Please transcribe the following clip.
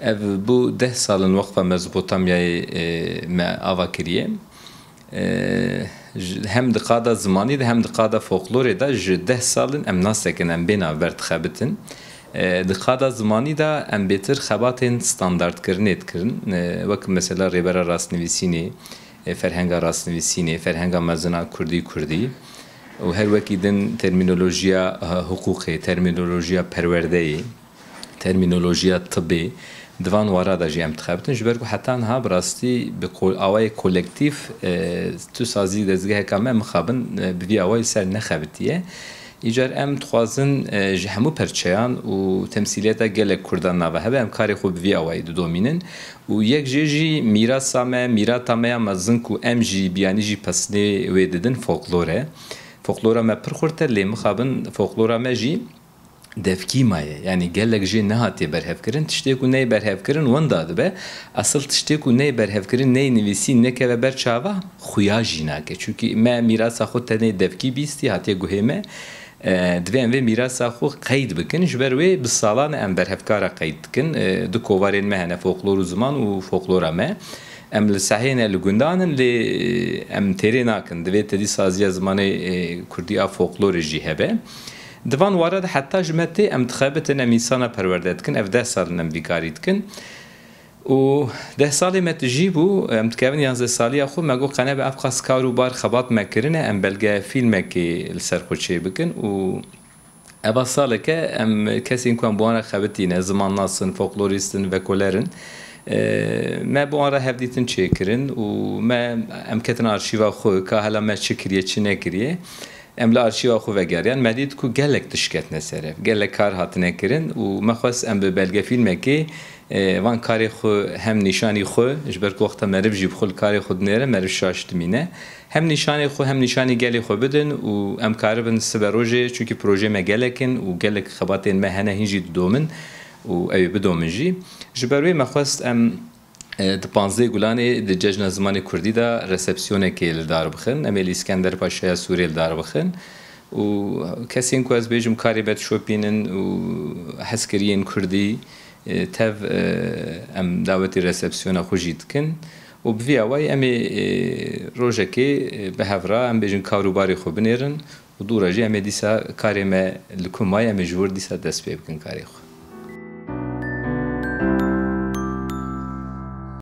ev bu deh salin wexta Mezopotamyayê me ava kiriye hem di qada zimanî de hem di qada folklorê de ji deh salin em nasekin em bêna verdixebitin di qada zimanî de em bêtir xebatên standardkirinê dikirin. Wek mesela rêbera rastnivîsînê ferhenga rastnivîsînê ferhenga mezina kurdî kurdî. Û her wekî din termînolojiya hukûqê termînolojiya perwerdeyê termînolojiya tibê دوان ورا دا جي ام تخابتن جبرگو حتى نها براستي بقول اواي كولكتيف تو سازي دزگه كام مخابن بي اواي سر نخابتي ایجار ام تخوازن جهمو پرچهان و تمثیلیت گل کردن نوه هبه هم کاری خوب وی آوائی دو دومینن و یک جه جی میرا سامه میرا تامه مزن کو ام جی بیانی جی پسنه ویددن فولکلوره فولکلوره ما پرخورته لیمو خوابن فولکلوره ما جی دەفکیمایە ینی گەلێک ژێ نهاتی بەرهەفکردن تشتێک و نەی بەرهەفکردن وەندا دەبێ ئەسڵ تشتێک و نەی بەرهەفکردن نەی نوویسی نەکەوە بەر چاوا خویاژی ناکە چونکی مە میراسا خۆ تەنەی دەفکی بیستی هاتیە گوهێمە دوێن وێ میراسا خۆ قەید بکن ji ber wê bi ساڵانە ئەم بەرهەفکارە قەید بکن du kovarên me hene فۆکلۆر و زمان و فۆکلۆرا me em li sehêne li gundanin lê em têrê nakin divê tedî saziya zimanê Kurdiya فۆکلۆرê jî hebe. دوان وارد حتى جمتي ام تخابت انا ميسانا پروردتكن اف ده سالنا بيكاريتكن و ده سالي متجيبو ام تكابن يانزه سالي اخو مگو قناب افخاص كارو بار خبات مكرنا ام بلغا فيلمكي السرخو چه بكن و ابا سالك ام كسين كوان بوانا خابتين ازمان ناسن فوقلوريستن وكولرن ما بو آره هفدیتن چه و ما امکتن آرشیوه خوی که هلا ما چه کریه em li arşîva xwe vegeriyan me dît ku gelek tişketine ser gelek kar hatine kirin û me xwest em bi belgefîlmekê van karê xwe hem nîşanî xwe ji ber ku wexta meriv jî bixwe li karê xwe dinêre meriv şaş dimîne hem nîşanê xwe hem nîşanî gelê xwe bidin û em karibin sibe rojê çûnkî projê me gelekin û gelek xebatên me hene hîn jî didomin û ew ê bidomin jî ji ber wê me xwest em د 15 ګلانې د ججن زمان کوردی دا رسپسیونه کې لدار بخن امل اسکندر پاشا سوریه لدار بخن و کسین کو از بیجم کاری بد شوپینن و حسکرین کوردی تف ام دعوتی رسپسیونه خوجید کن و به وی امی روزه کې به هفرا ام بیجن کاروباری خو بنیرن و دورجه امی دیسا کاری ما لکمای امی جور دیسا دست به بکن کاری خو